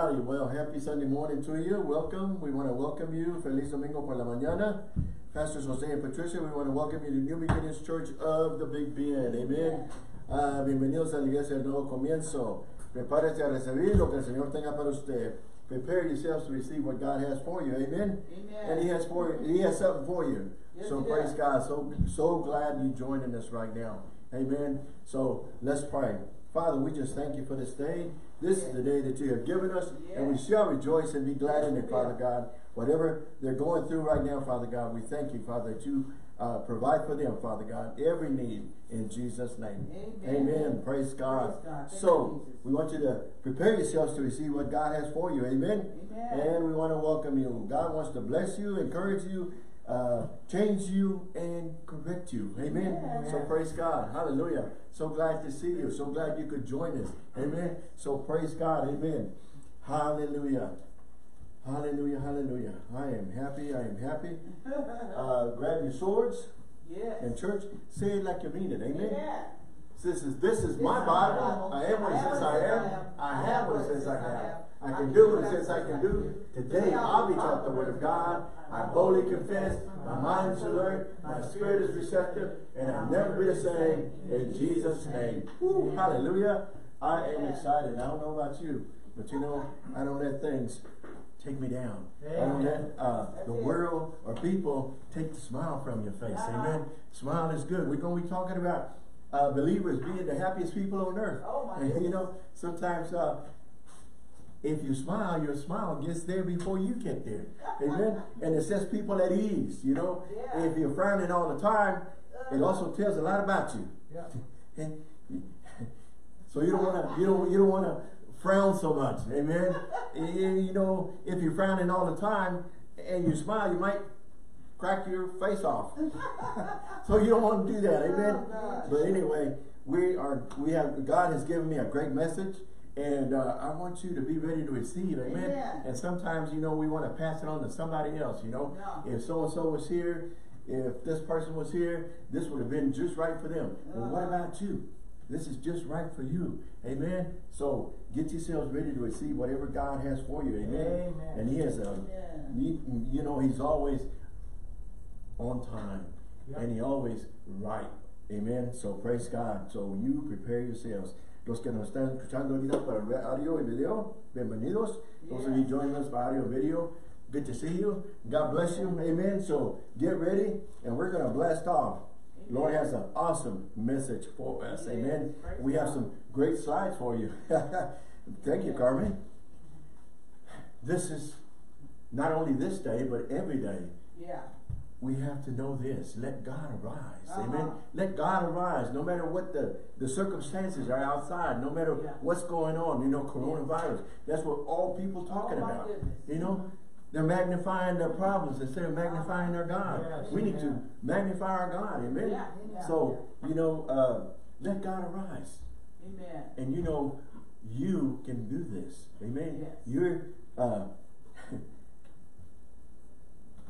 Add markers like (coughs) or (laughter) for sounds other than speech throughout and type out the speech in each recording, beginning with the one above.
righty, well, happy Sunday morning to you. Welcome. We want to welcome you. Feliz Domingo por la mañana. Pastor Jose and Patricia, we want to welcome you to New Beginnings Church of the Big Bend. Amen. Uh, bienvenidos a la iglesia del nuevo comienzo. Prepárese a recibir lo que el Señor tenga para usted. Prepare yourselves to receive what God has for you. Amen. Amen. And He has for He has something for you. Yes, so praise does. God. So so glad you joining us right now. Amen. So let's pray. Father, we just thank you for this day. This is the day that you have given us, and we shall rejoice and be glad in it, Father. God. Whatever they're going through right now, Father God, we thank you, Father, that you uh, provide for them, Father God, every need in Jesus' name. Amen. Amen. Praise God. Praise God. So, you, we want you to prepare yourselves to receive what God has for you. Amen. Amen. And we want to welcome you. God wants to bless you, encourage you, uh, change you, and correct you. Amen. Amen. So praise God. Hallelujah. So glad to see you. So glad you could join us. Amen. So praise God. Amen. Hallelujah. Hallelujah. Hallelujah. I am happy. I am happy. (laughs) Uh, grab your swords yes. in church. Say it like you mean it. Amen. Amen. This is this is my This my Bible. Bible. I am what it says I am. I have what it says I have. I can do what it says I can do. Today I'll be taught the word of God. I boldly confess. My mind is alert. My spirit is receptive, and I'll never be the same. In Jesus' name. Woo, hallelujah. I am excited. I don't know about you, but you know I don't let things take me down. I don't let uh, the world or people take the smile from your face. Amen. Smile is good. We're going to be talking about uh, believers being the happiest people on earth. Oh, my And you know, sometimes uh, if you smile, your smile gets there before you get there. Amen. and it sets people at ease. You know, Yeah. if you're frowning all the time, uh-huh. it also tells a lot about you. Yeah. And (laughs) so you don't want to you don't you don't want to frown so much, amen. (laughs) you know, if you're frowning all the time and you smile, you might crack your face off. (laughs) so you don't want to do that, amen. Oh, but anyway, we are we have God has given me a great message. And uh, I want you to be ready to receive, amen. Amen. And sometimes, you know, we want to pass it on to somebody else. You know, Yeah. if so and so was here, if this person was here, this would have been just right for them. But what Uh-huh. about you? This is just right for you. Amen. So get yourselves ready to receive whatever God has for you. Amen. Amen. And He has a, Amen. you, know, He's always on time Yeah. and He always right. Amen. So praise God. So you prepare yourselves. Los que nos están escuchando ahorita por audio y video, bienvenidos. Those of you joining us by audio and video, good to see you. God bless you. Amen. So get ready and we're going to blast off. Lord has an awesome message for us. Amen. We have some great slides for you. (laughs) Thank you, Carmen. This is not only this day, but every day. Yeah. We have to know this. Let God arise. Uh-huh. Amen. Let God arise. No matter what the, the circumstances are outside, no matter Yeah. what's going on, you know, coronavirus. That's what all people talking Oh, about. goodness. You know, they're magnifying their problems instead of magnifying their God. Yes, we need to magnify our God. Amen. Yeah, yeah, so, you know, uh, let God arise. Amen. And you know, you can do this. Amen. Yes. You're uh,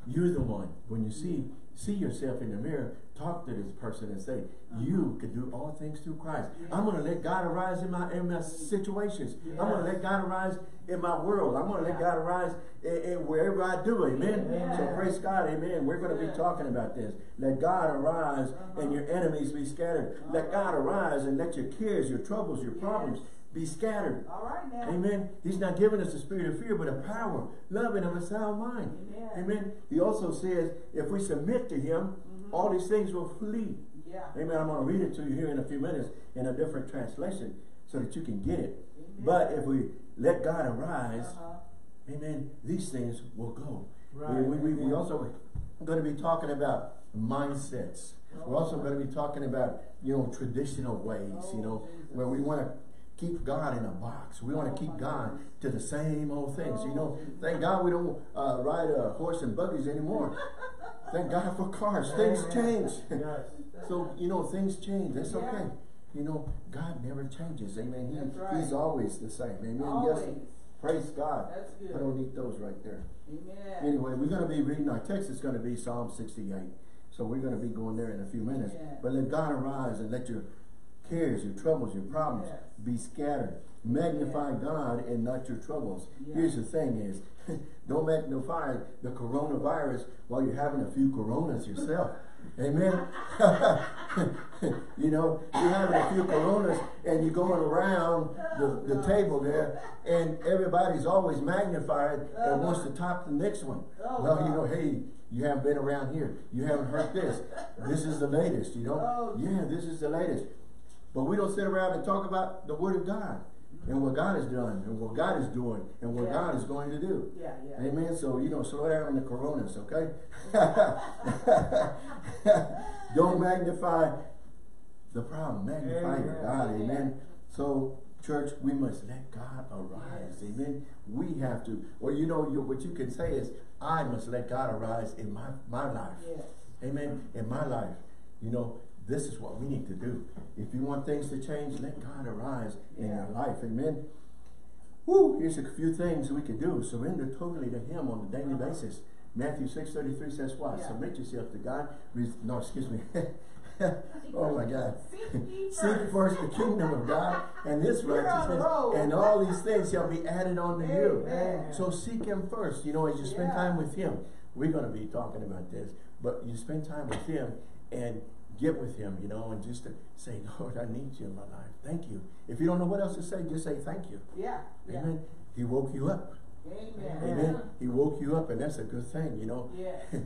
you're the one. When you see see yourself in the mirror, talk to this person and say, uh-huh. You can do all things through Christ. I'm gonna let God arise in my in my situations. I'm gonna let God arise in my world. I'm gonna let God arise in, in wherever I do. Amen. Amen. So praise God, amen. We're gonna be talking about this. Let God arise and uh-huh. your enemies be scattered. Let uh-huh. God arise and let your cares, your troubles, your problems be scattered. All right now. Amen. He's not giving us a spirit of fear, but a power, love, and of a sound mind. Amen. Amen. He also says, if we submit to Him, all these things will flee. Yeah. Amen. I'm going to read it to you here in a few minutes in a different translation so that you can get it. Amen. But if we let God arise, Uh-huh. amen, these things will go. Right. We, we, we also going to be talking about mindsets. We're also going to be talking about, you know, traditional ways, you know, where we want to keep God in a box. We want to keep God to the same old things. You know, thank God we don't uh, ride a horse and buggies anymore. thank God for cars. Things change. (laughs) So, you know, things change. That's okay. You know, God never changes. Amen. He, right. He's always the same. Amen. Always. Yes. Praise God. That's good. I don't need those right there. Amen. Anyway, we're going to be reading our text. is going to be Psalm 68. So we're going to be going there in a few minutes. But let God arise and let your cares, your troubles, your problems Yes. be scattered. Magnify God and not your troubles. Yeah. Here's the thing is, (laughs) don't magnify the coronavirus while you're having a few coronas yourself. (laughs) Amen. (laughs) you know, you're having a few coronas and you're going around the, the table there and everybody's always magnified and uh-huh. wants to top the next one. Oh, well, you know, hey, you haven't been around here. You haven't heard this. This is the latest, you know. Oh, yeah, this is the latest. But we don't sit around and talk about the Word of God and what God has done and what God is doing and what Yeah. God is going to do. Yeah, yeah. Amen. So, you know, slow down on the coronas, okay? (laughs) Don't magnify the problem. Magnify Amen. your God. Amen. Amen. So, church, we must let God arise. Amen. We have to. Or, you know, you, what you can say is, I must let God arise in my, my life. Yes. Amen. In my life, you know, this is what we need to do. If you want things to change, let God arise in Yeah. your life. Amen. Woo, here's a few things we can do. Surrender totally to Him on a daily uh-huh. basis. Matthew 6.33 says what? Yeah. Submit yourself to God. No, excuse me. (laughs) (laughs) oh my God. Seek (laughs) first the kingdom of God and His You're on the righteousness, and all these things shall be added unto you. So seek Him first. You know, as you spend Yeah. time with Him, we're going to be talking about this, but you spend time with Him and get with Him, you know, and just to say, (laughs) Lord, I need you in my life. Thank you. If you don't know what else to say, just say thank you. Yeah. Yeah. Amen. He woke you up. Amen. Amen. He woke you up, and that's a good thing, you know. Yes. (laughs)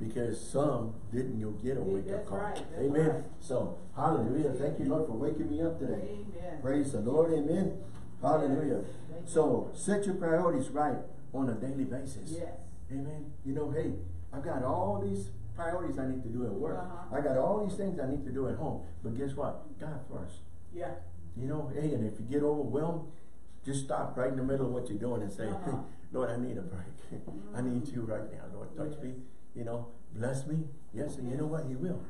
because some didn't you get a wake up call. right, Amen. right. So hallelujah. Thank you, Lord, for waking me up today. Amen. Praise the Lord. Amen. Hallelujah. You. So set your priorities right on a daily basis. Yes. Amen. You know, hey, I've got all these priorities I need to do at work. Uh-huh. I got all these things I need to do at home. But guess what? God first. Yeah. You know, hey, and if you get overwhelmed, just stop right in the middle of what you're doing and say, Uh-huh. (laughs) Lord, I need a break. (laughs) I need you right now. Lord, touch Yes. me. You know, bless me. Yes, and you know what? He will.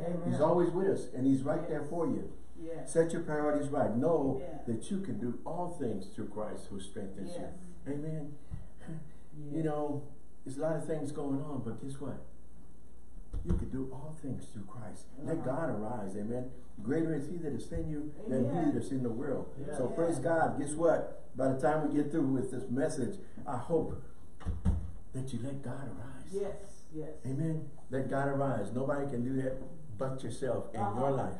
Amen. He's always with us, and He's right there for you. Yes. Set your priorities right. Know Yeah. that you can do all things through Christ who strengthens Yes. (laughs) you. Amen. You know, there's a lot of things going on, but guess what? You can do all things through Christ. Let. God arise, amen. Greater is He that is in you than He that's in the world. Yeah. So praise God. Guess what? By the time we get through with this message, I hope that you let God arise. Yes. Yes. Amen. Let God arise. Nobody can do that but yourself in Uh-huh. your life.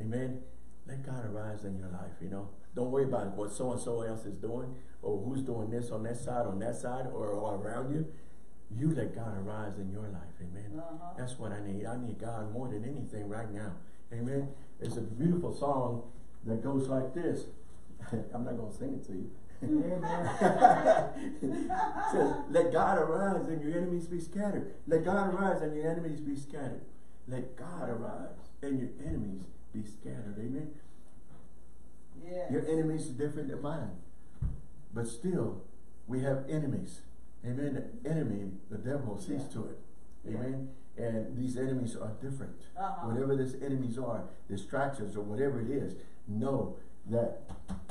Amen. Let God arise in your life, you know. Don't worry about what so and so else is doing or who's doing this on that side, on that side, or, or around you. You let God arise in your life. Amen. Uh-huh. That's what I need. I need God more than anything right now. Amen. It's a beautiful song that goes like this. (laughs) I'm not going to sing it to you. It says, (laughs) let God arise and your enemies be scattered. Let God arise and your enemies be scattered. Let God arise and your enemies be scattered. Amen. Yes. Your enemies are different than mine. But still, we have enemies. Amen. The enemy, the devil, sees Yeah. to it. Yeah. Amen. And these enemies are different. Uh-huh. Whatever these enemies are, distractions or whatever it is, know that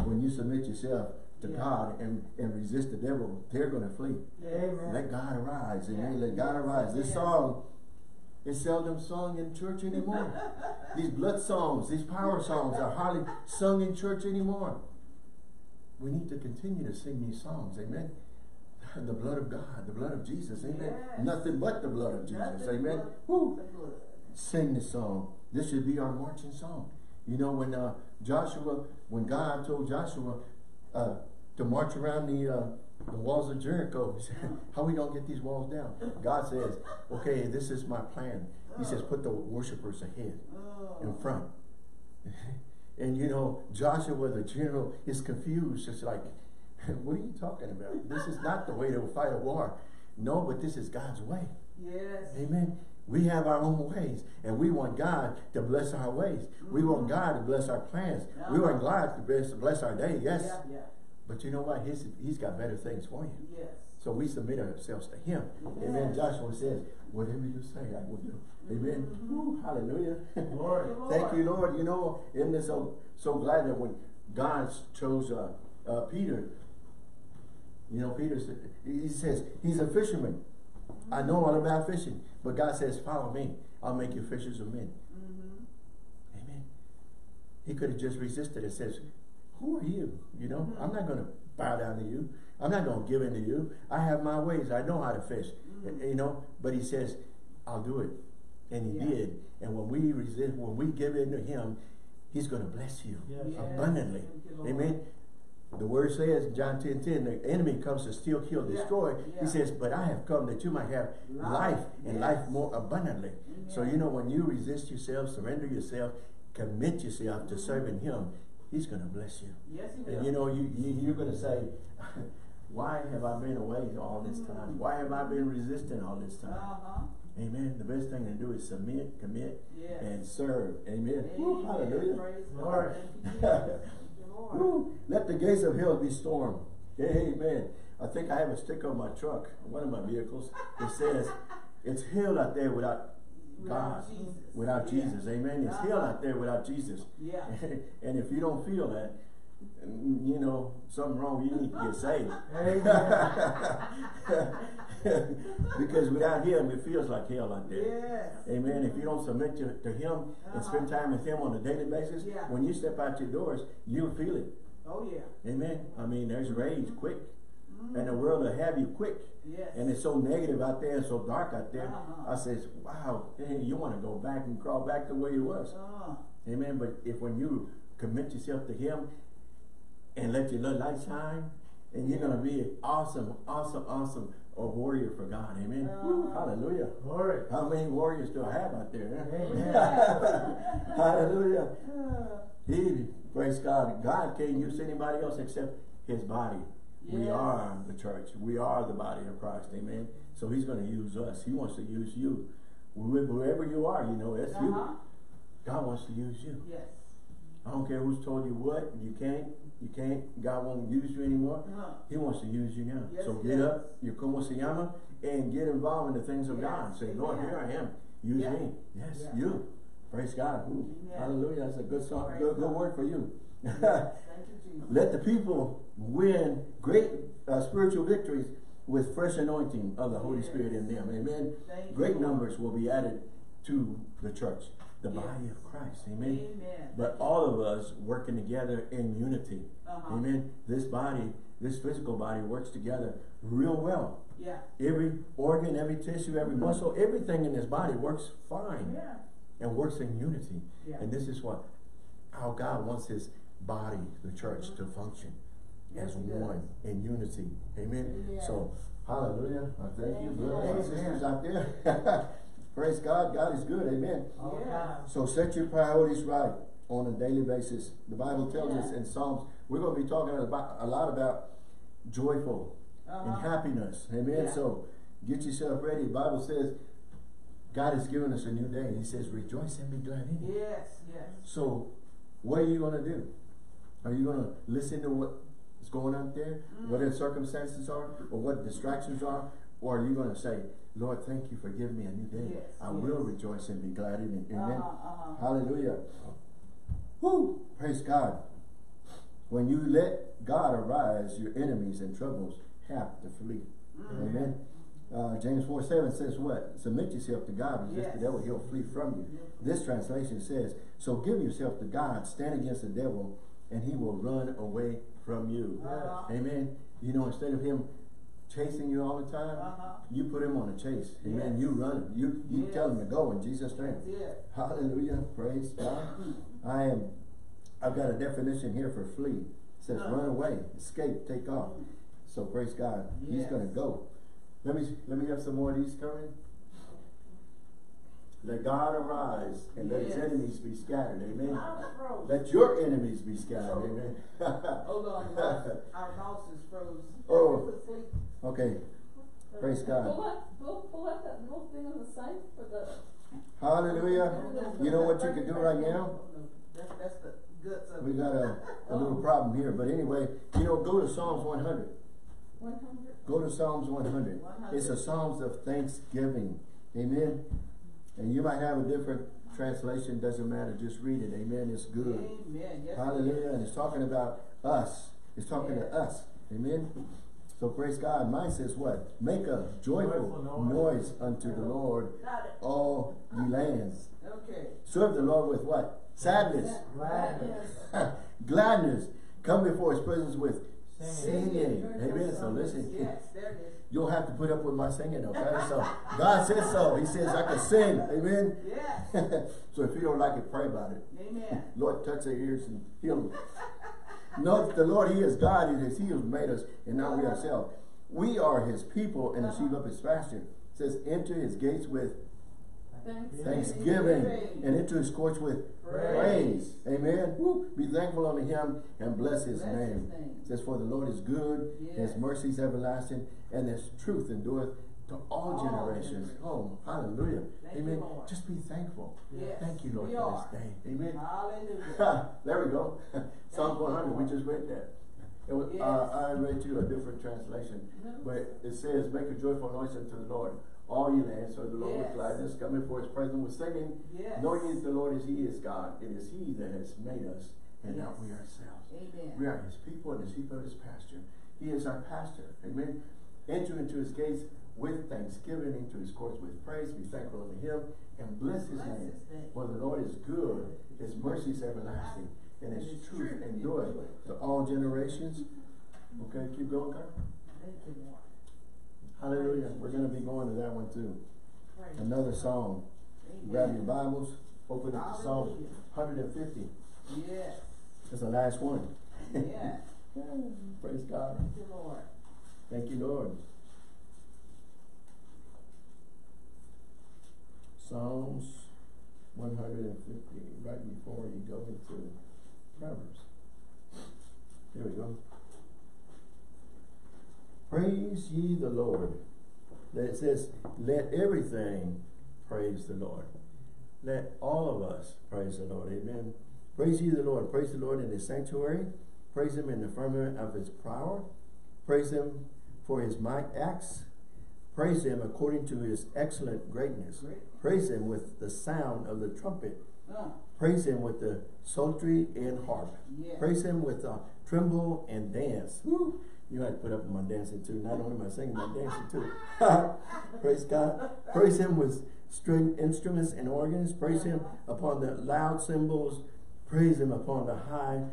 when you submit yourself to Yeah. God and, and resist the devil, they're going to flee. Amen. Let God arise. Amen. Yeah. Let God arise. This Yeah. song is seldom sung in church anymore. (laughs) these blood songs, these power songs are hardly sung in church anymore. We need to continue to sing these songs. Amen. The blood of God, the blood of Jesus. Amen. Yes. Nothing but the blood of Jesus. Nothing Amen. Woo. the. Sing this song. This should be our marching song. You know, when uh, Joshua, when God told Joshua uh, to march around the uh, the walls of Jericho, he said, (laughs) how we gonna get these walls down? God says, okay, this is my plan. He says, put the worshipers ahead, in Oh. front. (laughs) and you know, Joshua, the general, is confused. It's like, (laughs) what are you talking about? This is not the way to fight a war. No, but this is God's way. Yes. Amen. We have our own ways, and we want God to bless our ways. We want God to bless our plans. We want God to bless, bless our day, yes. Yeah, yeah. But you know what? He's, he's got better things for you. Yes. So we submit ourselves to Him. Yes. Amen. Joshua says, whatever you say, I will do. Amen. Woo, hallelujah. (laughs) Lord. Thank you, Lord. You know, isn't it so, so glad that when God chose uh, uh, Peter, you know, Peter, he says, he's a fisherman. I know all about fishing. But God says, follow me. I'll make you fishers of men. Mm-hmm. Amen. He could have just resisted and says, who are you? You know, I'm not going to bow down to you. I'm not going to give in to you. I have my ways. I know how to fish. You know, but he says, I'll do it. And he Yeah. did. And when we resist, when we give in to him, he's going to bless you Yes. Yes. abundantly. You, Amen. The word says, John 10, 10, the enemy comes to steal, kill, destroy. Yeah. He says, but I have come that you might have Life. life and life more abundantly. So, you know, when you resist yourself, surrender yourself, commit yourself to serving him, he's going to bless you. Yes, he will. And you know, you, you, you're going to say, (laughs) why have I been away all this time? Why have I been resisting all this time? Uh-huh. Amen. The best thing to do is submit, commit, Yes. and serve. Amen. Amen. Woo, hallelujah. Lord. (laughs) Thank you, Jesus. Thank you, Lord. Let the gates of hell be stormed. Amen. I think I have a sticker on my truck, one of my vehicles. It says, it's hell out there without God, Without Jesus. without Yeah. Amen. It's hell out there without Jesus. Yeah. (laughs) and if you don't feel that, mm, you know, something wrong, you need to get saved. (laughs) (laughs) (laughs) because without him, it feels like hell out there. Yes. Amen. If you don't submit to, to him and spend time with him on a daily basis, Yeah. when you step out your doors, you'll feel it. Oh, yeah. Amen. I mean, there's rage quick. Mm. And the world will have you quick. Yes. And it's so negative out there and so dark out there. Uh-huh. I says, wow, hey, you want to go back and crawl back to where you was. Uh, Amen. But if when you commit yourself to him and let your little light shine, and you're gonna be an awesome, awesome, awesome a warrior for God. Amen. Woo, Uh-huh. hallelujah. Glory. How many warriors do I have out there? Amen. (laughs) hallelujah. uh, He, praise God. God can't use anybody else except his body. We are the church. We are the body of Christ. Amen. So he's going to use us. He wants to use you. Wh- Wherever you are, you know, that's uh-huh. you. God wants to use you. Yes. I don't care who's told you what. You can't. You can't. God won't use you anymore. Uh, He wants to use you now. Yes, so get does. up, you como se llama, and get involved in the things of Yes, God. Say, Lord, here I am. Use me. Yes, you. Praise God. Hallelujah. That's a good song. Praise Good, good word for you. (laughs) yes. Thank you, Jesus. Let the people win great uh, spiritual victories with fresh anointing of the Holy Yes. Spirit in them. Amen. Thank Great Lord. numbers will be added to the church, the Yes. body of Christ. Amen. Amen. But all of us working together in unity. Uh-huh. Amen. This body, this physical body works together real well. Yeah. Every organ, every tissue, every muscle, everything in this body works fine Yeah. and works in unity. Yeah. And this is what how God wants his body, the church, to function Yes, as one in unity. Amen. Amen. So hallelujah. I thank you, brothers and sisters out there. (laughs) Praise God. God is good. Amen. All the Yeah. So set your priorities right on a daily basis. The Bible tells us in Psalms, we're going to be talking about a lot about joyful and Uh-huh. happiness. Amen. Yeah. So get yourself ready. The Bible says God has given us a new day. He says, rejoice and be glad in it. Yes. Yes. So what are you going to do? Are you going to listen to what is going on there? What Mm. the circumstances are? Or what distractions are? Or are you going to say, Lord, thank you for giving me a new day. Yes, I yes. will rejoice and be glad in it. Amen. Uh-huh. Uh-huh. Hallelujah. Woo! Praise God. When you let God arise, your enemies and troubles have to flee. Mm. Amen. Uh, James 4 7 says what? Submit yourself to God, resist Yes. the devil, he'll flee from you. This translation says, So give yourself to God, stand against the devil, and he will run away from you. Uh-huh. Amen. You know, instead of him chasing you all the time, Uh-huh. you put him on a chase. Amen. Yes. You run him. You, you tell him to go in Jesus' name. Hallelujah. Praise God. I am I've got a definition here for flee. It says Uh. run away, escape, take off. So praise God. He's gonna go. Let me let me have some more of these coming. Let God arise and let his enemies be scattered. Amen. Let your enemies be scattered. Oh. Amen. (laughs) Hold on. (laughs) Our mouse is froze. Oh. Put sleep. okay. Praise Pull God. up, pull, pull up that little thing on the side for the, Hallelujah. You know what you can do right now? That's, that's the guts of We got a, a little problem here. But anyway, you know, go to Psalms 100. one hundred. Go to Psalms 100. 100. It's a Psalms of thanksgiving. Amen. And you might have a different translation, doesn't matter. Just read it. Amen. It's good. Amen. Yes, Hallelujah. And it's talking about us. It's talking Yes. to us. Amen. So praise God. Mine says what? Make a joyful Joyful noise noise. unto the Lord, all ye lands. Okay. Serve the Lord with what? Sadness. Gladness. (laughs) Gladness. Come before his presence with Singing. singing. Amen. So listen, Yes, there it is. you'll have to put up with my singing, okay? So God says so. He says I can sing. Amen. Yes, (laughs) so if you don't like it, pray about it. amen. Lord, touch their ears and heal them. (laughs) know that the Lord, He is God. It is He who made us, and not we ourselves. We are His people and the sheep of His pasture. It says, enter His gates with thanksgiving and into His courts with Praise. praise. Amen. Woo. Be thankful unto Him and bless His Bless his name. It says, for the Lord is good, His mercy is everlasting, and His truth endureth to all, All generations. Oh, hallelujah. Thank Amen. Lord. Just be thankful. Yes, Thank you, Lord, we for are. this day. Amen. Hallelujah. (laughs) there we go. Psalm Thank 100, we just read that. It was, Yes. uh, I read you a different translation, but it says, Make a joyful noise unto the Lord, all ye lands, so the Lord with Yes. gladness, come before his presence with singing. Yes. Know ye the Lord is He is God. It is He that has made us, and not we ourselves. Amen. We are His people and the sheep of His pasture. He is our pastor. Amen. Enter into His gates with thanksgiving, into His courts with praise. Be thankful unto Him and bless His Bless name. his name. For the Lord is good, His mercy is everlasting, and His His truth truth endureth to all generations. Okay, keep going, Carl. Thank you, Lord. Hallelujah. We're going to be going to that one too. Another song. Grab your Bibles, open up to Psalm 150. Yes, That's the last one. yes. (laughs) Praise God. Thank you, Lord. Thank you, Lord. Psalms 150, right before you go into Proverbs. Here we go. Praise ye the Lord. That says, let everything praise the Lord. Let all of us praise the Lord. Amen. Praise ye the Lord. Praise the Lord in his sanctuary. Praise him in the firmament of his power. Praise him for his might acts. Praise him according to his excellent greatness. Great. Praise him with the sound of the trumpet. Uh, Praise him with the psaltery and harp. yes. Praise him with the timbrel and dance. Woo! You had to put up with my dancing too. Not only my singing, my dancing too. (laughs) Praise God. Praise him with string instruments and organs. Praise him upon the loud cymbals. Praise him upon the high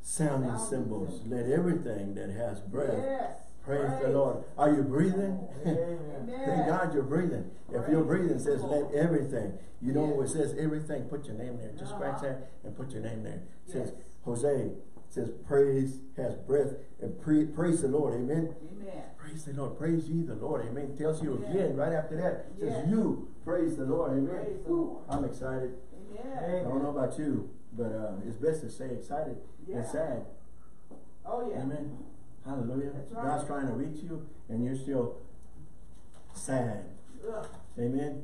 sounding cymbals. Let everything that has breath Yes. Praise the Lord. Are you breathing? (laughs) Amen. Amen. Thank God you're breathing. If you're breathing, it says let everything. You know Yes. it says everything, put your name there. Just scratch that and put your name there. It says Yes. Jose says praise has breath and pre- praise the Lord. Amen. Amen. Praise the Lord. Praise ye the Lord. Amen. Tells you Yeah. again right after that. It says you praise the Lord. Amen. The Lord. I'm excited. Amen. I don't know about you, but uh, it's best to stay excited Yeah. and sad. Oh, yeah. Amen. Hallelujah. Right. God's trying to reach you and you're still sad. Ugh. Amen.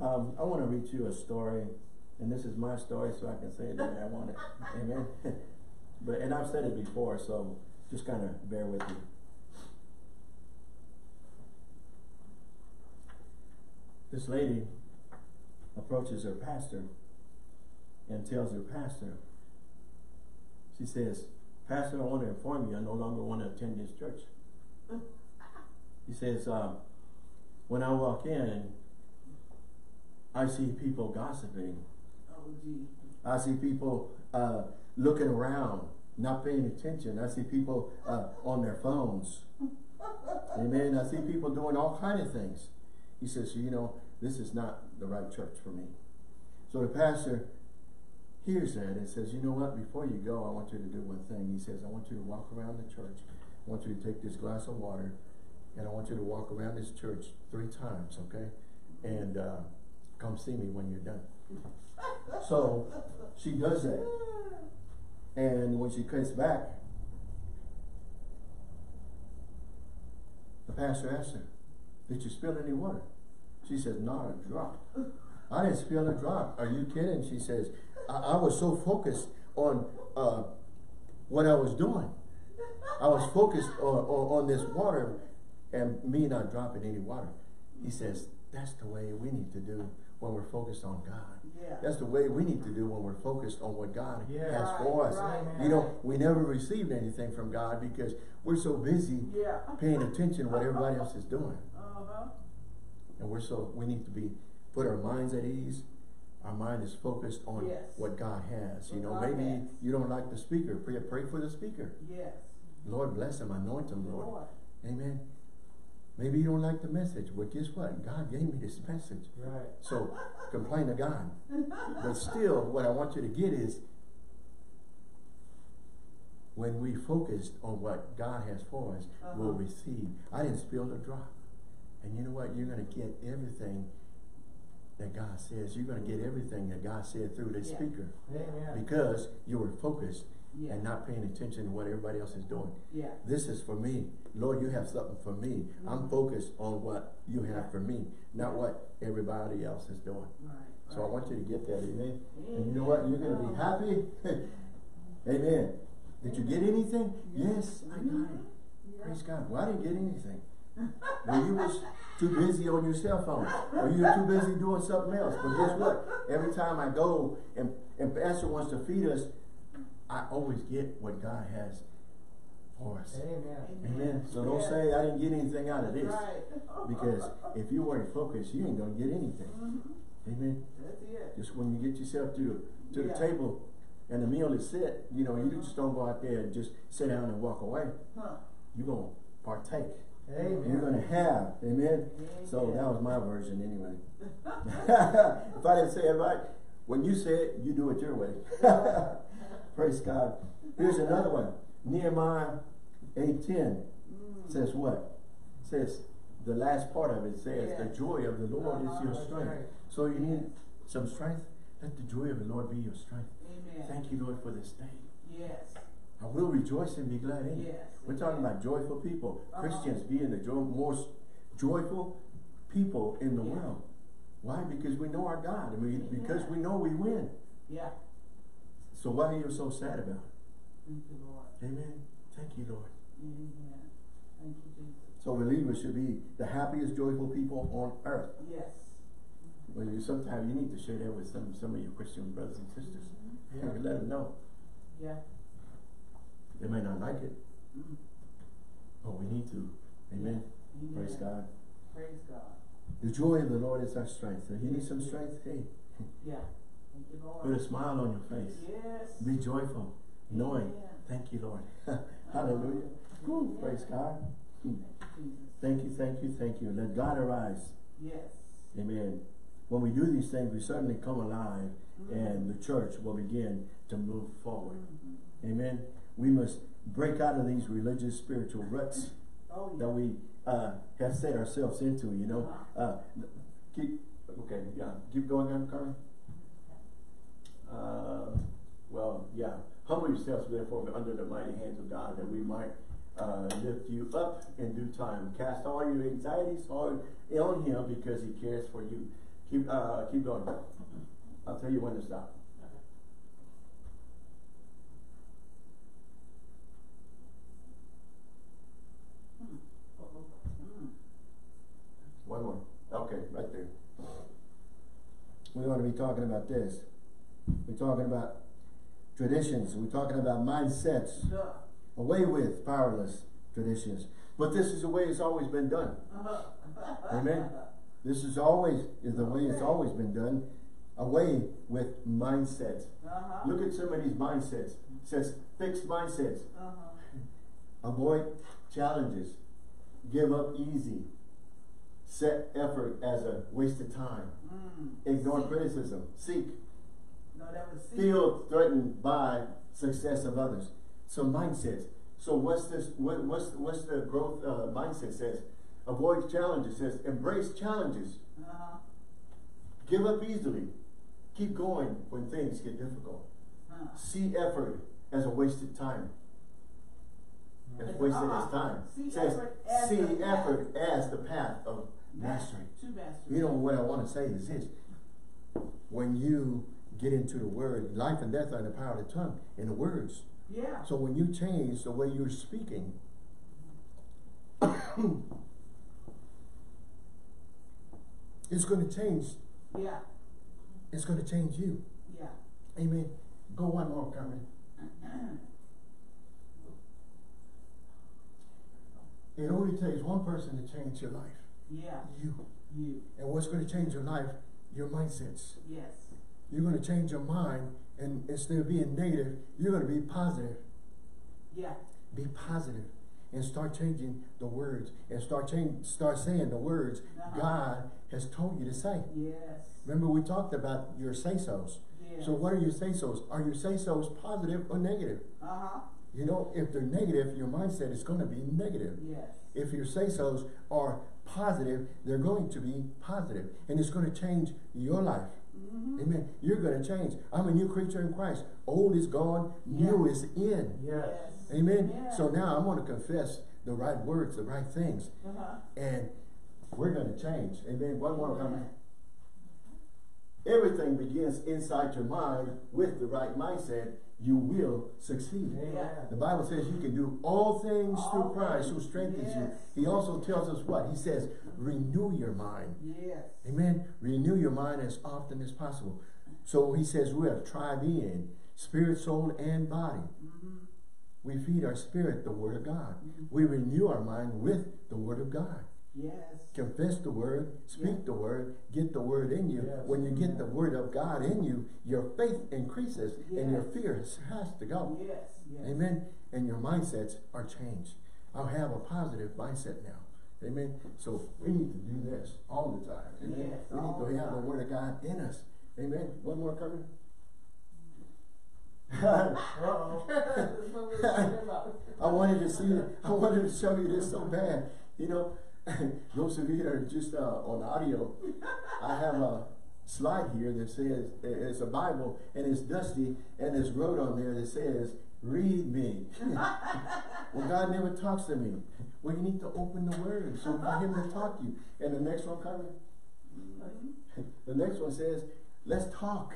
Um, I want to read you a story, and this is my story, so I can say it the way I want it. (laughs) Amen. (laughs) but and I've said it before, so just kind of bear with me. This lady approaches her pastor and tells her pastor, she says, Pastor, I want to inform you I no longer want to attend this church. He says, uh, when I walk in, I see people gossiping. Oh, gee. I see people uh, looking around, not paying attention. I see people uh, on their phones. Amen. I see people doing all kind of things. He says, you know, this is not the right church for me. So the pastor hears that and says, you know what, before you go, I want you to do one thing. He says, I want you to walk around the church. I want you to take this glass of water and I want you to walk around this church three times, okay? And uh, come see me when you're done. So she does that. And when she comes back, the pastor asks her, Did you spill any water? She says, Not a drop. I didn't spill a drop. Are you kidding? She says, I, I was so focused on uh, what I was doing. I was focused on, on, on this water and me not dropping any water. He says, That's the way we need to do when we're focused on God. Yeah. That's the way we need to do when we're focused on what God Yeah. has Right, for us. right, You know, we never received anything from God because we're so busy Yeah. paying attention to what everybody else is doing. Uh-huh. And we're so we need to be put our minds at ease our mind is focused on Yes. what God has. You What know, God maybe has. you don't like the speaker. Pray, pray for the speaker. Yes. Lord bless him, anoint him, Lord. Lord. Amen. Maybe you don't like the message. Well, guess what? God gave me this message. Right. So complain to God. But still, what I want you to get is when we focus on what God has for us, we'll Uh-huh. receive. I didn't spill a drop. And you know what? You're going to get everything that God says. You're going to get everything that God said through this Yeah. speaker Amen. because you were focused Yeah. and not paying attention to what everybody else is doing. Yeah. This is for me. Lord, you have something for me. I'm Mhm. focused on what you have Yeah. for me, not what everybody else is doing. Right. So I want you to get that, amen. And you know what? You're going to be happy. (laughs) amen. Did you get anything? Yes, I got it. Yeah. Praise God. Well, I didn't get anything. Well, you was too busy on your cell phone, or you were too busy doing something else. But guess what? Every time I go and, and Pastor wants to feed us, I always get what God has for us. Amen. Amen. So don't Yeah. say I didn't get anything out of this. right. Because if you weren't focused, you ain't gonna get anything. Mhm. Amen. That's it. Just when you get yourself to to the table and the meal is set, you know, you just don't go out there and just sit down and walk away. Huh. You're gonna partake. Amen. You're gonna have. Amen. So that was my version anyway. (laughs) if I didn't say it right, when you say it, you do it your way. (laughs) Praise God. Here's another one. Nehemiah 8:10 Mm. says what? Says the last part of it says Yeah. the joy of the Lord is your strength. right. So you need some strength. Let the joy of the Lord be your strength. Amen. Thank you, Lord, for this day. Yes. I will rejoice and be glad in it. Yes. We're talking Amen. about joyful people. Uh-huh. Christians being the joy, most joyful people in the Yeah. world. Why? Because we know our God. and we, because we know we win. Yeah. So why are you so sad about Thank you, Lord. it? Amen. Thank you, Lord. Amen. Thank you, Jesus. So believers should be the happiest, joyful people on earth. Yes. Well, you, sometimes you need to share that with some, some of your Christian brothers and sisters. Yeah. Let them know. Yeah. They may not like it, Mm. but we need to. Amen. Amen. Praise God. Praise God. The joy of the Lord is our strength. If you need some strength, hey, (laughs) Yeah. Thank you, Lord. put a smile on your face. Yes. Be joyful, knowing. Thank you, Lord. (laughs) Hallelujah. Woo, praise God. Hmm. Thank you, Thank you, thank you. Let God arise. Yes. Amen. When we do these things, we certainly come alive and the church will begin to move forward. Mhm. Amen. We must break out of these religious spiritual ruts Oh, yeah. that we uh, have set ourselves into, you know. Uh, keep, okay, yeah, keep going on, Carmen. Uh, well, yeah, humble yourselves therefore under the mighty hands of God that we might uh, lift you up in due time. Cast all your anxieties on Him because He cares for you. Keep, uh, keep going. I'll tell you when to stop. Mm. One more. Okay, right there. We're going to be talking about this. We're talking about traditions. We're talking about mindsets. Duh. Away with powerless traditions. But this is the way it's always been done. (laughs) Amen. This is always is the way it's always been done. Away with mindsets. Uh-huh. Look at some of these mindsets. It says fixed mindsets. Uh-huh. Avoid challenges. Give up easy. Set effort as a waste of time. Mm. Ignore criticism. Seek. No, that was seek. Feel threatened by success of others. So mindsets. So what's this? What, what's what's the growth uh, mindset says? Avoid challenges. Says embrace challenges. Uh-huh. Give up easily. Keep going when things get difficult. Uh-huh. See effort as a wasted time. As As- wasted uh-uh. as time. See says effort see effort as the path of mastery. Two. You know what I want to say is this: when you get into the word, life and death are in the power of the tongue, in the words. Yeah. So when you change the way you're speaking, (coughs) it's going to change. Yeah. It's going to change you. Yeah. Amen. Go one more, Carmen. (coughs) It only takes one person to change your life. Yeah. You. You. And what's going to change your life? Your mindsets. Yes. you're gonna change your mind, and instead of being negative, you're gonna be positive. Yeah. Be positive and start changing the words and start change, start saying the words Uh-huh. God has told you to say. Yes. Remember we talked about your say-sos. Yes. So what are your say-sos? Are your say-sos positive or negative? Uh-huh. You know, if they're negative, your mindset is going to be negative. Yes. If your say-sos are positive, they're going to be positive, and it's going to change your life. Mm-hmm. Amen. You're going to change. I'm a new creature in Christ. Old is gone, new is in. Yes. Amen. Yeah. So now I'm going to confess the right words, the right things, Uh-huh. and we're going to change. Amen. One more comment. Everything begins inside your mind with the right mindset. You will succeed. Amen. The Bible says you can do all things All through Christ who strengthens you. He also tells us what? He says, renew your mind. Yes. Amen. Renew your mind as often as possible. So he says we are tribe in spirit, soul, and body. Mm-hmm. We feed our spirit the word of God. Mhm. We renew our mind with the word of God. Yes. Confess the word, speak Yeah. the word, get the word in you. Yes. When you get the word of God in you, your faith increases and your fear has to go. Yes. Yes. Amen. And your mindsets are changed. I'll have a positive mindset now. Amen. So we need to do this all the time. Amen. Yes, we need to have the word of God in us. Amen. One more coming. (laughs) (laughs) Uh-oh. (laughs) That's what we were talking about. I wanted to see I wanted to show you this so bad. You know, those of you that are just uh, on audio, I have a slide here that says it's a Bible and it's dusty and it's wrote on there that says, "Read me." (laughs) well, God never talks to me. Well, you need to open the Word so for Him to talk to you. And the next one coming, Mhm. the next one says, "Let's talk."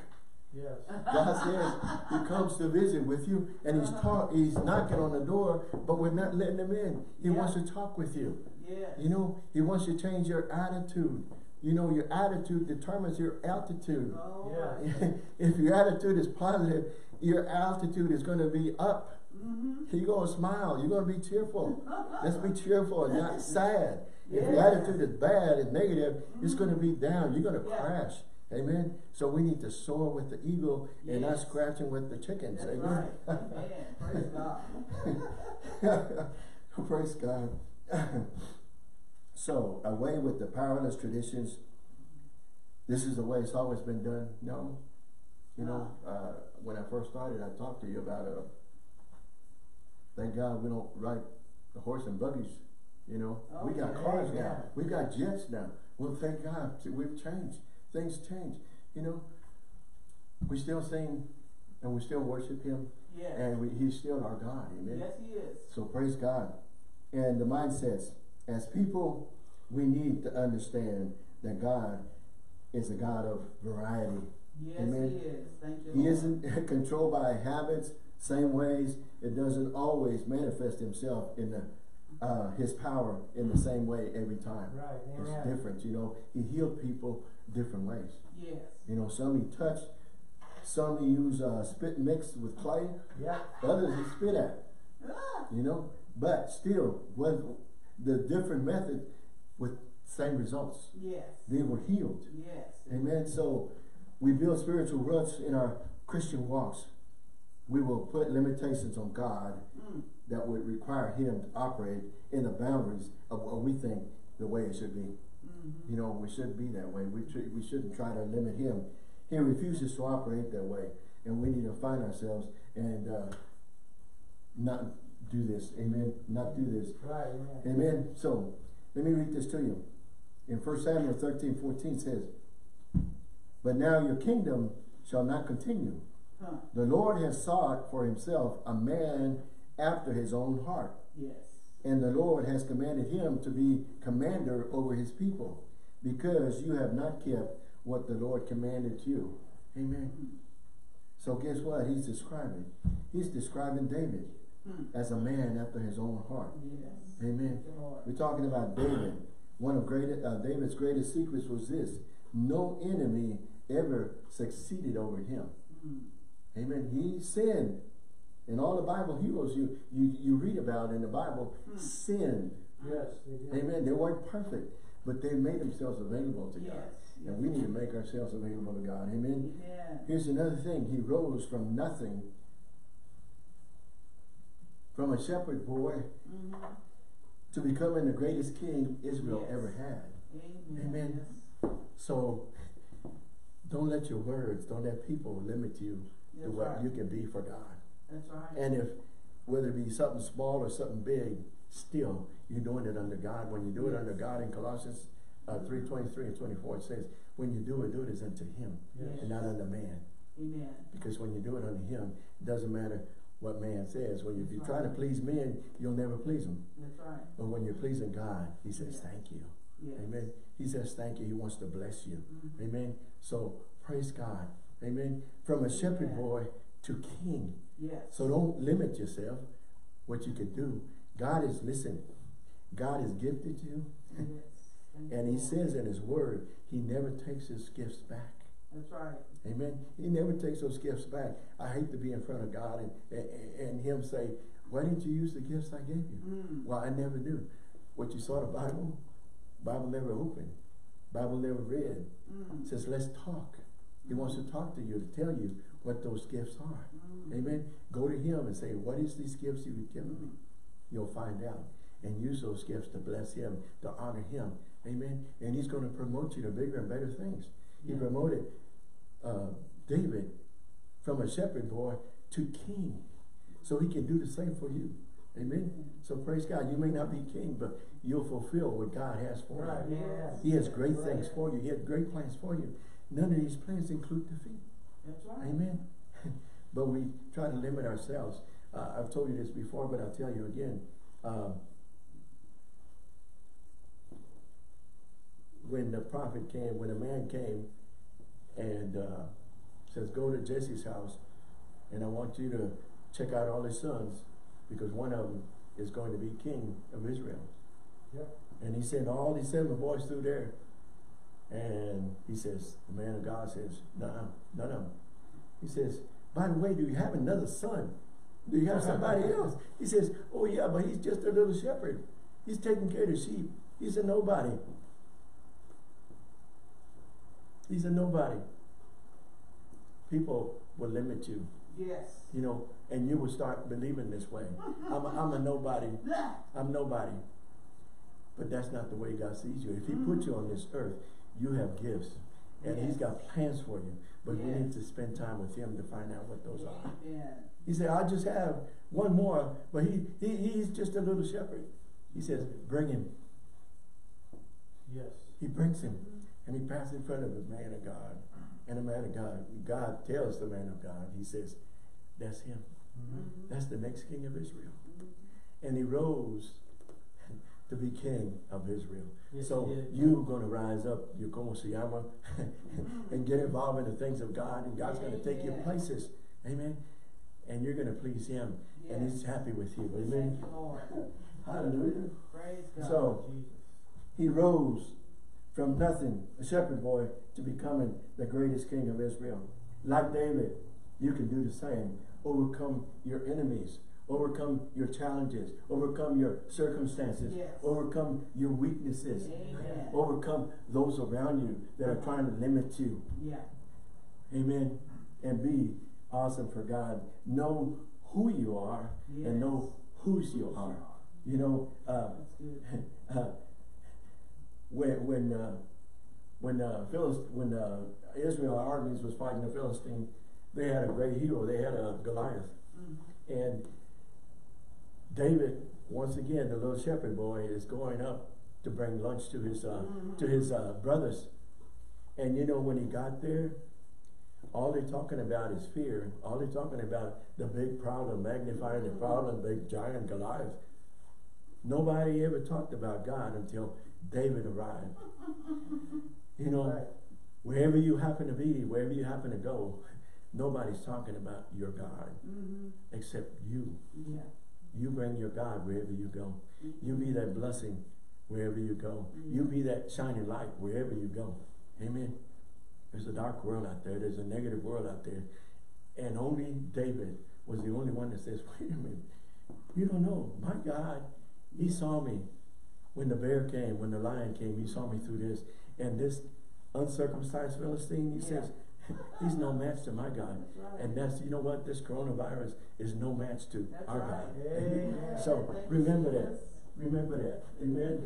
Yes. God says He comes to visit with you, and He's talk. He's knocking on the door, but we're not letting Him in. He Yeah. wants to talk with you. Yes. You know, He wants you to change your attitude. You know, your attitude determines your altitude. Oh, Yeah. (laughs) if your attitude is positive, your altitude is going to be up. Mm-hmm. You're going to smile. You're going to be cheerful. (laughs) Let's be cheerful and not (laughs) sad. If your attitude is bad and negative, it's going to be down. You're going to Yeah. crash. Amen. So we need to soar with the eagle and not Yes. scratching with the chickens. That's Amen. right. Amen. Praise God. Praise God. So, away with the powerless traditions. This is the way it's always been done. No. You know, uh, when I first started, I talked to you about uh, thank God we don't ride the horse and buggies. You know, we got cars now. Yeah. We got jets now. Well, thank God we've changed. Things change. You know, we still sing and we still worship Him, Yes. and we, He's still our God. Amen. Yes, He is. So praise God. And the mindsets, as people, we need to understand that God is a God of variety. Yes, Amen. He is. Thank you. He Lord. isn't (laughs) controlled by habits, same ways. It doesn't always manifest himself in the uh, his power in the same way every time. Right. It's different, you know. He healed people different ways. Yes. You know, some he touched, some he used uh, spit mixed with clay, Yeah. others he spit at. Ah, you know. But still, was the different method with same results. yes. They were healed. Yes. Amen. So we build spiritual ruts in our Christian walks. We will put limitations on God Mm. that would require Him to operate in the boundaries of what we think the way it should be. Mm-hmm. You know, we shouldn't be that way. We should, we shouldn't try to limit Him. He refuses to operate that way, and we need to find ourselves and uh, not do this. Amen. Not do this. Right. Amen. Amen. So, let me read this to you. In 1 Samuel 13, 14 says, But now your kingdom shall not continue. Huh. The Lord has sought for himself a man after his own heart. Yes. And the Lord has commanded him to be commander over his people, because you have not kept what the Lord commanded you. Amen. So guess what? He's describing. He's describing David. As a man after his own heart. Yes. Amen. Thank you, Lord. We're talking about David. One of great, uh, David's greatest secrets was this: no enemy ever succeeded over him. Mm. Amen. He sinned, and all the Bible heroes you you you read about in the Bible Hmm. sinned. Yes. They. Amen. They weren't perfect, but they made themselves available to God. And we need to make ourselves available to God. Amen. Amen. Here's another thing. He rose from nothing, from a shepherd boy Mhm. to becoming the greatest king Israel Yes. ever had. Amen. Amen. Yes. So don't let your words, don't let people limit you to what right. you can be for God. That's right. And if whether it be something small or something big, still you're doing it under God. When you do it under God in Colossians uh, three twenty three and twenty four, it says, "When you do it, do it as unto Him, Yes. and not unto man." Amen. Because when you do it unto Him, it doesn't matter what man says. When you, if you try to please men, you'll never please them. That's right. But when you're pleasing God, He says, Yeah. "Thank you." Amen. He says, "Thank you." He wants to bless you. Mhm. Amen. So praise God. Amen. From a shepherd boy to king. Yes. So don't limit yourself what you can do. God is listen. God has gifted you, Yes. And He says in His Word, He never takes His gifts back. That's right. Amen. He never takes those gifts back. I hate to be in front of God and, and, and Him say, "Why didn't you use the gifts I gave you?" Mm. Well, I never do. What you saw the Bible, Bible never opened, Bible never read. Mm. It says, let's talk. He wants to talk to you, to tell you what those gifts are. Mm. Amen. Go to him and say, what is these gifts you've given me? You'll find out. And use those gifts to bless him, to honor him. Amen. And he's going to promote you to bigger and better things. He Yeah. promoted uh, David from a shepherd boy to king. So he can do the same for you. Amen. So praise God. You may not be king, but you'll fulfill what God has for Right. you. Yes. He has great Right. things for you. He has great plans for you. None of these plans include defeat. That's right. Amen. (laughs) but we try to limit ourselves. Uh, I've told you this before, but I'll tell you again. Um, when the prophet came, when a man came and uh, says, Go to Jesse's house, and I want you to check out all his sons, because one of them is going to be king of Israel. Yep. And he sent all these seven boys through there. And he says, the man of God says, no, none of them. He says, by the way, do you have another son? Do you have somebody (laughs) else? He says, oh yeah, but he's just a little shepherd. He's taking care of the sheep. He's a nobody. He's a nobody. People will limit you, Yes. you know, and you will start believing this way. (laughs) I'm a, I'm a nobody. I'm nobody. But that's not the way God sees you. If He put you on this earth, you have gifts. And He's got plans for you. But Yes. need to spend time with Him to find out what those are. Amen. He said, I just have one more, but he, he he's just a little shepherd. He says, bring him. Yes. He brings him. And he passed in front of the man of God. And the man of God, God tells the man of God, he says, that's him. Mhm. That's the next king of Israel. And he rose (laughs) to be king of Israel. Yes, so you're going to rise up, you're going to Siyama (laughs) and get involved in the things of God, and God's going to take you Amen. places. Amen. And you're going to please Him, and He's happy with you. Amen. you. Hallelujah. Praise God. So Jesus. he rose from nothing, a shepherd boy, to becoming the greatest king of Israel. Like David, you can do the same. Overcome your enemies, overcome your challenges, overcome your circumstances, Yes. overcome your weaknesses, Amen. overcome those around you that are trying to limit you. Yeah. Amen. And be awesome for God. Know who you are Yes. and know whose you are. You know, uh, (laughs) uh, when when uh, when uh, Philist when uh, Israel armies was fighting the Philistine, they had a great hero. They had a Goliath, Mm. and David once again, the little shepherd boy, is going up to bring lunch to his uh, to his uh, brothers. And you know when he got there, all they're talking about is fear. All they're talking about the big problem, magnifying the problem, big giant Goliath. Nobody ever talked about God until David arrived. You know, Right. wherever you happen to be, wherever you happen to go, nobody's talking about your God Mm-hmm. except you. Yeah. You bring your God wherever you go. You be that blessing wherever you go. You be that shining light wherever you go. Amen. There's a dark world out there. There's a negative world out there. And only David was the only one that says, wait a minute. You don't know. My God, he saw me when the bear came, when the lion came, he saw me through this. And this uncircumcised Philistine, he says, (laughs) he's no match to my God. Right. And that's, you know what, this coronavirus is no match to That's our right. God. Amen. So remember that. Remember that. Amen.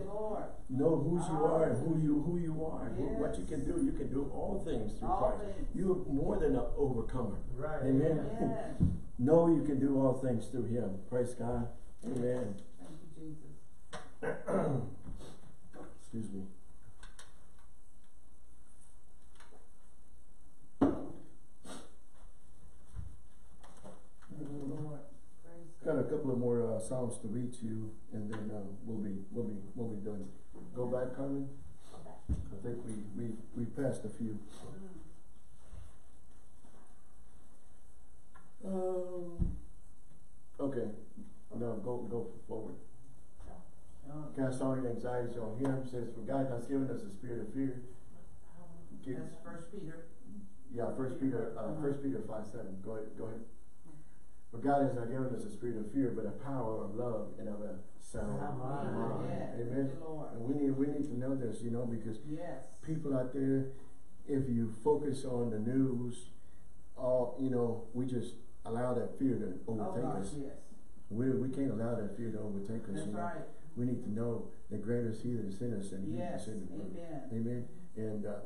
Know whose you are and who you who you are. who- What you can do. You can do all things through All Christ. things. You are more than an overcomer. Right. Amen. Yes. (laughs) know you can do all things through him. Praise God. Amen. Excuse me. Got a couple of more uh, psalms to read to you, and then uh, we'll be we'll be we'll be done. Go back, Carmen. I think we we we passed a few. Um. Okay. No, go go forward. Cast all your anxieties on Him. Says, for God has given us a spirit of fear. That's First Peter. Yeah, First Peter, uh, First Peter five seven. Go ahead, go ahead. For God has not given us a spirit of fear, but a power of love and of a sound mind. mind. Yes. Amen. Thank you, Lord. And we need we need to know this, you know, because Yes. people out there, if you focus on the news, all you know, we just allow that fear to Oh, overtake gosh, us. yes. We we can't allow that fear to overtake us. That's you know, right. We need to know that greater is He that is in us than He Yes. that's in the world. Amen. Amen. And uh,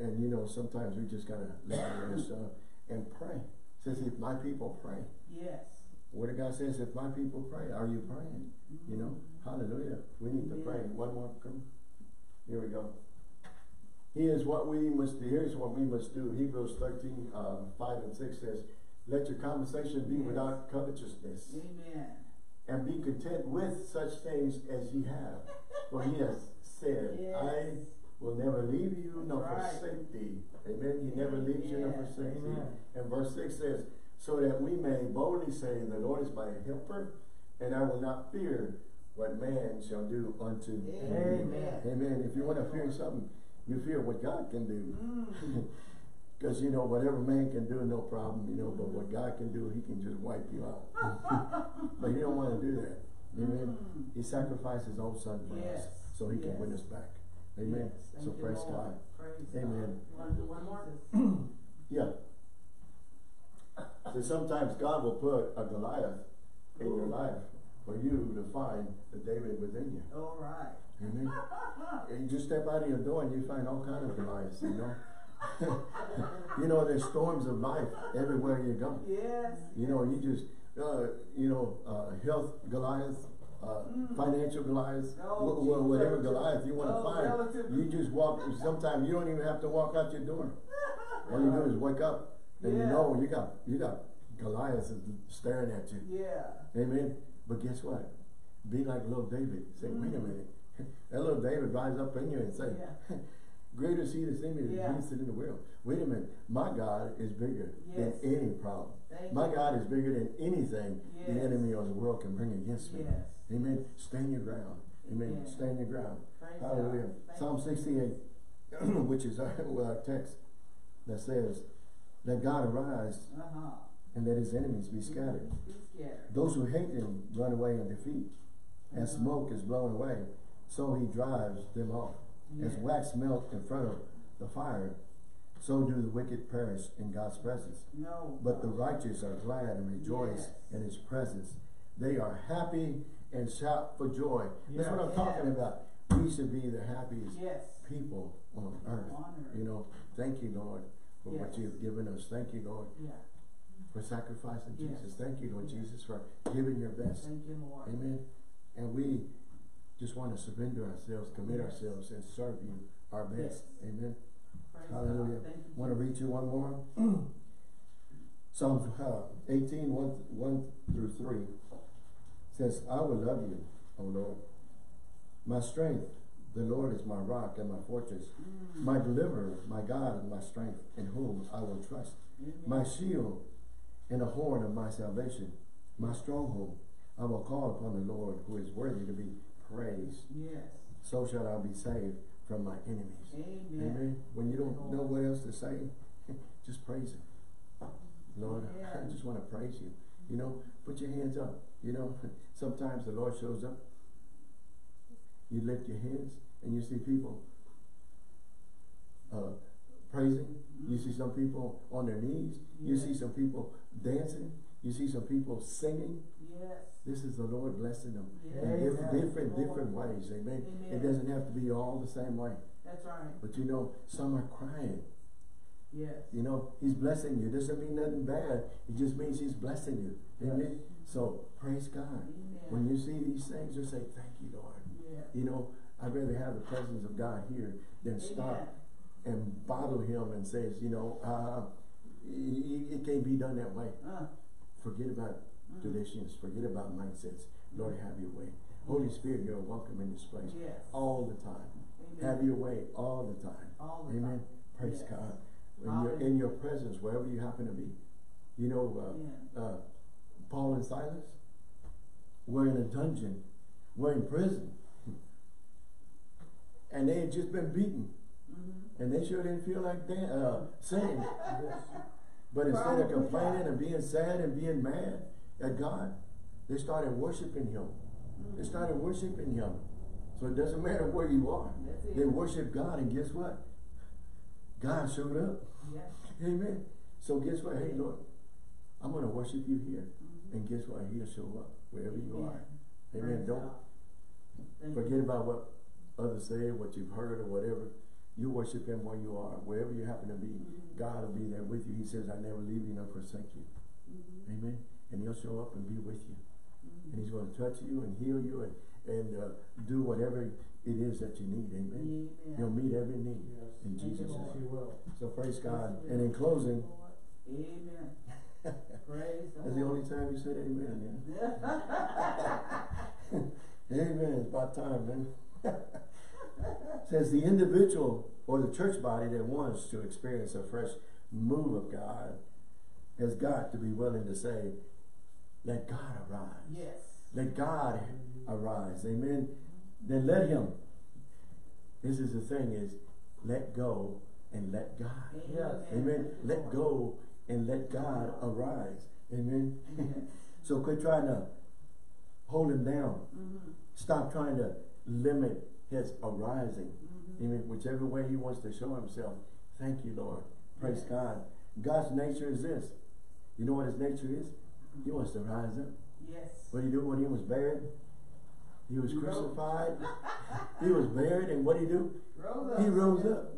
and you know, sometimes we just gotta listen to and pray. It says, if my people pray. Yes. Word of God says, if my people pray, are you praying? You know, hallelujah. We need to pray. One more, come. Here we go. Here's what we must do. Here's what we must do. Hebrews 13, uh, 5 and 6 says, Let your conversation be Yes. without covetousness, Amen. And be content with such things as ye have. (laughs) For he has said, Yes. I will never leave you nor right. forsake thee. Amen. He never leaves you nor Amen. forsakes thee. Amen. And verse 6 says, So that we may boldly say, The Lord is my helper, and I will not fear what man shall do unto me. Amen. Amen. If you want to fear something, you fear what God can do. Mm. (laughs) Because, you know, whatever man can do, no problem, you know, but what God can do, he can just wipe you out. (laughs) but he don't want to do that. Amen. Mm. He sacrificed his own son for us so he can win us back. Amen. Yes. So praise God. Praise Amen. God. You one more? (clears throat) Yeah. So sometimes God will put a Goliath in your life for you to find the David within you. All right. Amen. (laughs) And you just step out of your door and you find all kind of Goliaths, you know. (laughs) you know, there's storms of life everywhere you go. Yes. You know, you just, uh, you know, uh, health Goliath, uh, financial Goliath, Mm. Oh, wh- wh- whatever Goliath you want to Oh, find. relative. You just walk, sometimes you don't even have to walk out your door. (laughs) All you do is wake up and you know you got, you got Goliath staring at you. Yeah. Amen. But guess what? Be like little David. Say, wait a minute. (laughs) That little David rise up in you and say, Yeah. Greater is he that's in me than Yeah. he in the world. Wait a minute. My God is bigger Yes. than any problem. Thank My you. God is bigger than anything the enemy or the world can bring against me. Yes. Amen. Stand your ground. Amen. Amen. Stand your ground. Praise Hallelujah. Psalm 68, (clears throat) which is our, our text that says, Let God arise Uh-huh. and let his enemies be scattered. Be scared. Those who hate him run away in defeat. As Mhm. smoke is blown away, so he drives them off. As wax melt in front of the fire, so do the wicked perish in God's presence. No. But the righteous are glad and rejoice Yes. in his presence. They are happy and shout for joy. That's what I'm talking about. We should be the happiest Yes. people on earth. On earth. You know, thank you, Lord, for what you've given us. Thank you, Lord, Yeah. for sacrificing Yes. Jesus. Thank you, Lord Jesus, for giving your best. Thank you, Lord. Amen. And we just want to surrender ourselves, commit Yes. ourselves, and serve you our best. Yes. Amen. Praise Hallelujah. Want to read you one more? (clears throat) Psalms uh, 18, 1, 1 through 3 says, I will love you, O Lord. My strength, the Lord is my rock and my fortress, Mm. my deliverer, my God and my strength, in whom I will trust, my shield and the horn of my salvation, my stronghold. I will call upon the Lord who is worthy to be praised. Yes. So shall I be saved from my enemies. Amen. Amen. When you don't know what else to say, (laughs) just praise Him. Lord, I just want to praise you. You know, put your hands up. You know, (laughs) sometimes the Lord shows up you lift your hands and you see people uh, praising. You see some people on their knees. You see some people dancing. You see some people singing. Yes. This is the Lord blessing them Yes. in diff- Amen. different, different ways. Amen. It doesn't have to be all the same way. That's right. But you know, some are crying. Yes. You know, He's blessing you. Doesn't mean nothing bad. It just means He's blessing you. Amen. So praise God. Amen. When you see these things, just say, Thank you, Lord. Yes. You know, I'd rather have the presence of God here than stop and bottle him and says, you know, uh, it, it can't be done that way. Uh, Forget about mm. traditions. Forget about mindsets. Lord, have your way. Holy Spirit, you're welcome in this place Yes. all the time. Amen. Have your way all the time. All the Amen. time. Praise Yes. God. When you're in your presence, wherever you happen to be. You know, uh, Yeah. uh, Paul and Silas were in a dungeon, were in prison. (laughs) And they had just been beaten. Mhm. And they sure didn't feel like dan- uh. Yes. (laughs) But instead of complaining and being sad and being mad at God, they started worshiping Him. They started worshiping Him. So it doesn't matter where you are. They worship God, and guess what? God showed up. Yes. Amen. So guess what? Hey, Lord, I'm going to worship you here. Mhm. And guess what? He'll show up wherever you are. Amen. Praise Don't God. Forget about what others say, what you've heard, or whatever. You worship Him where you are, wherever you happen to be. Mhm. God will be there with you. He says, I never leave you nor forsake you. Mhm. Amen. And He'll show up and be with you. Mhm. And He's going to touch you and heal you and, and uh, do whatever it is that you need. Amen. He'll meet every need. Yes. In Jesus' name. he will. So praise God. And in closing, Amen. (laughs) Praise that's the only time you said amen. Yeah? (laughs) amen. It's about time, man. (laughs) Says the individual or the church body that wants to experience a fresh move of God has got to be willing to say, let God arise. yes. Let God arise. Amen. Then let him. This is the thing is let go and let God. Yes. Amen. Let go and let God arise. Amen. So quit trying to hold him down. Mhm. Stop trying to limit his arising. Mhm. Amen. Whichever way he wants to show himself. Thank you, Lord. Praise Yes. God. God's nature is this. You know what his nature is? He wants to rise up. Yes. What did he do when he was buried? He was He crucified. he was buried, and what did he do? Rose. He rose up.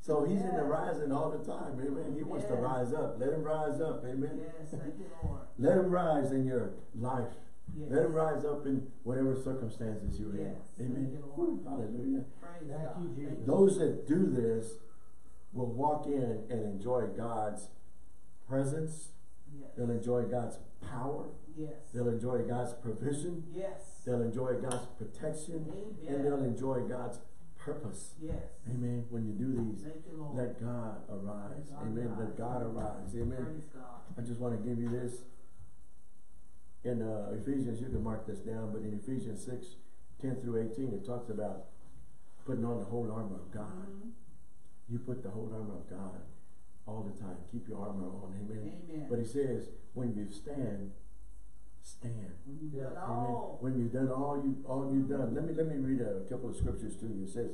So he's in the rising all the time. Amen. He wants to rise up. Let him rise up. Amen. Yes. Thank you, Lord. Let him rise in your life. Yes. Let him rise up in whatever circumstances you're Yes. in. Thank Amen. you, Lord. Hallelujah. Thank you, Jesus. Those that do this will walk in and enjoy God's presence. Yes. They'll enjoy God's power. Yes. They'll enjoy God's provision. Yes. They'll enjoy God's protection. Amen. And they'll enjoy God's purpose. Yes. Amen. When you do these, you, let God arise. Let God Amen. Let. God arise. Amen. God. I just want to give you this. In uh, Ephesians, you can mark this down, but in Ephesians 6, 10 through 18, it talks about putting on the whole armor of God. Mhm. You put the whole armor of God all the time. Keep your armor on. Amen. Amen. But he says, when you stand, stand. When you've done Amen. all. When you've done all you all you've done. Let me let me read a couple of scriptures to you. It says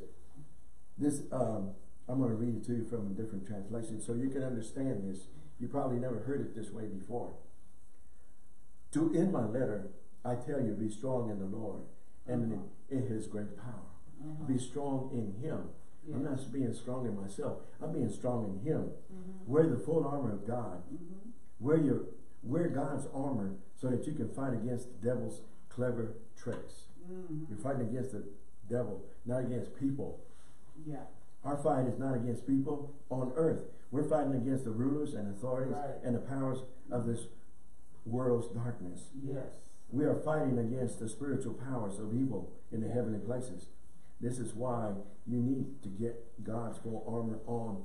this um, I'm gonna read it to you from a different translation so you can understand this. You probably never heard it this way before. To end my letter, I tell you, be strong in the Lord and in, in his great power. Uh-huh. Be strong in him. I'm not being strong in myself. I'm being strong in him. Mhm. Wear the full armor of God. Mhm. Wear your wear God's armor so that you can fight against the devil's clever tricks. Mhm. You're fighting against the devil, not against people. Yeah. Our fight is not against people on earth. We're fighting against the rulers and authorities Right. and the powers of this world's darkness. Yes. We are fighting against the spiritual powers of evil in the heavenly places. This is why you need to get God's full armor on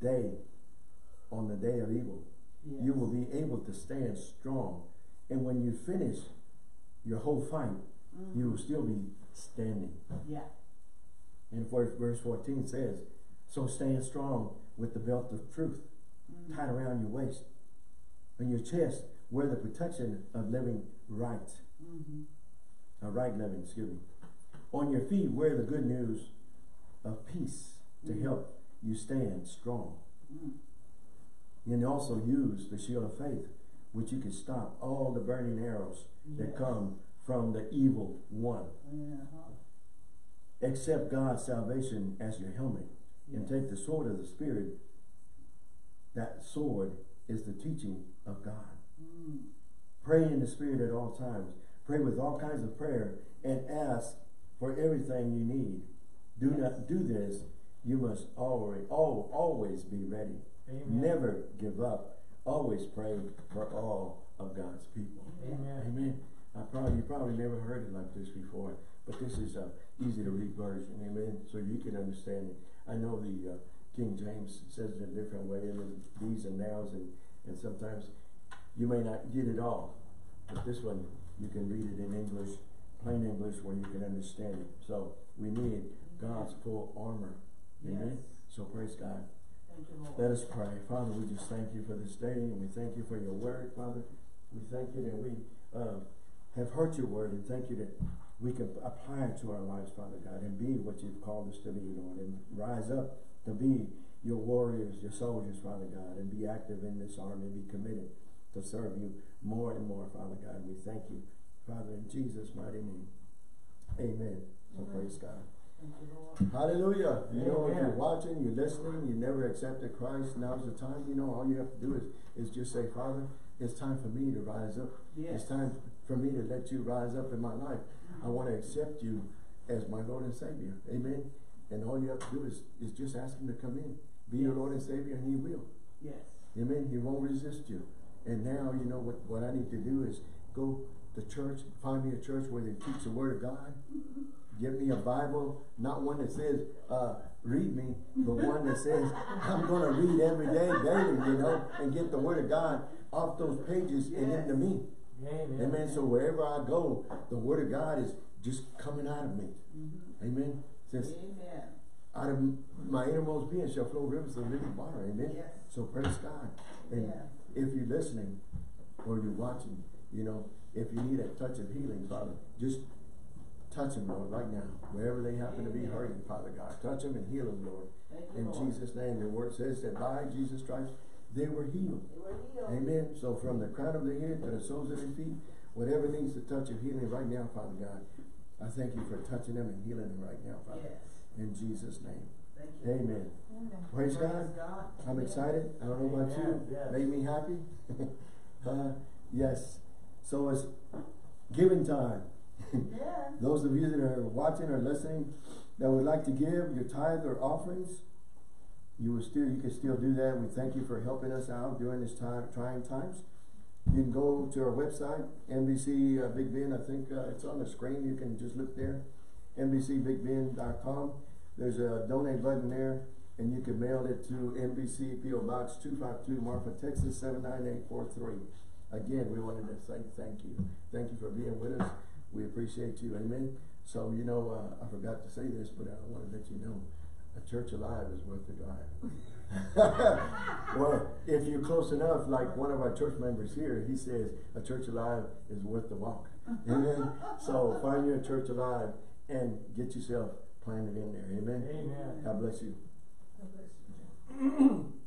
day, on the day of evil. Yes. You will be able to stand strong. And when you finish your whole fight, Mhm. you will still be standing. Yeah. And verse 14 says, So stand strong with the belt of truth Mhm. tied around your waist. and your chest, wear the protection of living right. Mhm. A right living, excuse me. On your feet, wear the good news of peace to Mm. help you stand strong. Mm. And also use the shield of faith, which you can stop all the burning arrows that come from the evil one. Accept God's salvation as your helmet and take the sword of the Spirit. That sword is the teaching of God. Mm. Pray in the Spirit at all times. Pray with all kinds of prayer and ask for everything you need. Do Yes. not do this. You must always, al- always be ready. Amen. Never give up. Always pray for all of God's people. Amen. Amen. I probably you probably never heard it like this before, but this is a easy to read version. Amen. So you can understand it. I know the uh, King James says it a different way, and these and nows, and and sometimes you may not get it all, but this one you can read it in English, plain English, where you can understand it. So we need God's full armor. Amen. Yes. So praise God. You, Let us pray. Father, we just thank you for this day and we thank you for your word, Father. We thank you that we uh, have heard your word and thank you that we can apply it to our lives, Father God, and be what you've called us to be, Lord, and rise up to be your warriors, your soldiers, Father God, and be active in this army, be committed to serve you more and more, Father God. We thank you, Father, in Jesus' mighty name. Amen. So Amen. praise God. Thank you, Lord. Hallelujah. You know, if you're watching, you're listening, you never accepted Christ, now's the time. You know, all you have to do is, is just say, Father, it's time for me to rise up. Yes. It's time for me to let you rise up in my life. I mm-hmm. want to accept you as my Lord and Savior. Amen. And all you have to do is, is just ask him to come in. Be your Lord and Savior and he will. Yes. Amen. He won't resist you. And now, you know, what, what I need to do is go to church, find me a church where they teach the Word of God. Give me a Bible, not one that says, uh, read me, but one that says, I'm going to read every day, daily, you know, and get the Word of God off those pages and into me. Amen. Amen. So wherever I go, the Word of God is just coming out of me. Mhm. Amen. Says, Amen. out of my innermost being shall flow rivers of living water. Amen. Yes. So praise God. And Yeah. if you're listening or you're watching, you know, if you need a touch of healing, Father, just touch them, Lord, right now. Wherever they happen to be hurting, Father God. Touch them and heal them, Lord. You, In Lord. Jesus' name, your word says that by Jesus' Christ, they were healed. They were healed. Amen. So from the crown of their head to the soles of their feet, whatever needs a touch of healing right now, Father God, I thank you for touching them and healing them right now, Father. Yes. In Jesus' name. Thank you. Amen. Praise God. I'm excited. I don't know about you. Yes. Made me happy. (laughs) uh, yes. So it's giving time. Yeah. (laughs) Those of you that are watching or listening that would like to give your tithe or offerings, you will still you can still do that. We thank you for helping us out during this time trying times. You can go to our website, NBC uh, Big Bend. I think uh, it's on the screen. You can just look there, NBCBigBend.com. There's a donate button there, and you can mail it to NBC PO Box 252, Marfa, Texas 79843. Again, we wanted to say thank you. Thank you for being with us. We appreciate you. Amen. So, you know, uh, I forgot to say this, but I want to let you know a church alive is worth the drive. (laughs) well, if you're close enough, like one of our church members here, he says a church alive is worth the walk. Amen. so find your church alive and get yourself planted in there. Amen. Amen. God bless you. God bless you. (clears throat)